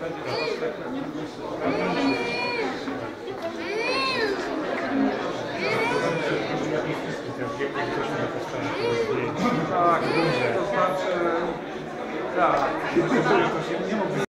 będzie troszkę... Tak, to znaczy... Tak.